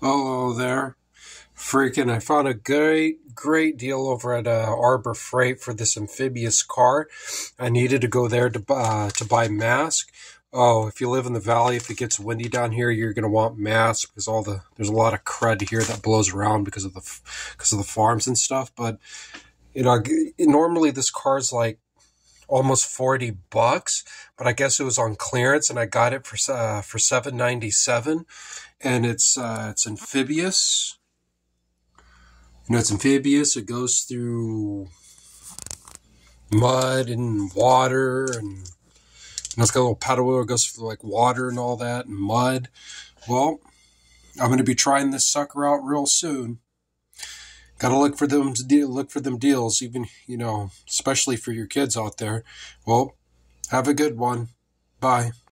Hello there. Freaking, I found a great, great deal over at uh, Harbor Freight for this amphibious car. I needed to go there to, uh, to buy mask. Oh, if you live in the valley, if it gets windy down here, you're gonna want masks because all the there's a lot of crud here that blows around because of the because of the farms and stuff. But you know, normally this car's like almost 40 bucks, but I guess it was on clearance and I got it for uh, for 797 and it's uh, it's amphibious. You know, it's amphibious. It goes through mud and water and it's got a little paddle wheel. It goes through like water and all that and mud. Well, I'm going to be trying this sucker out real soon. Got to look for them to deal, look for them deals, even you know, especially for your kids out there. Well, have a good one. Bye.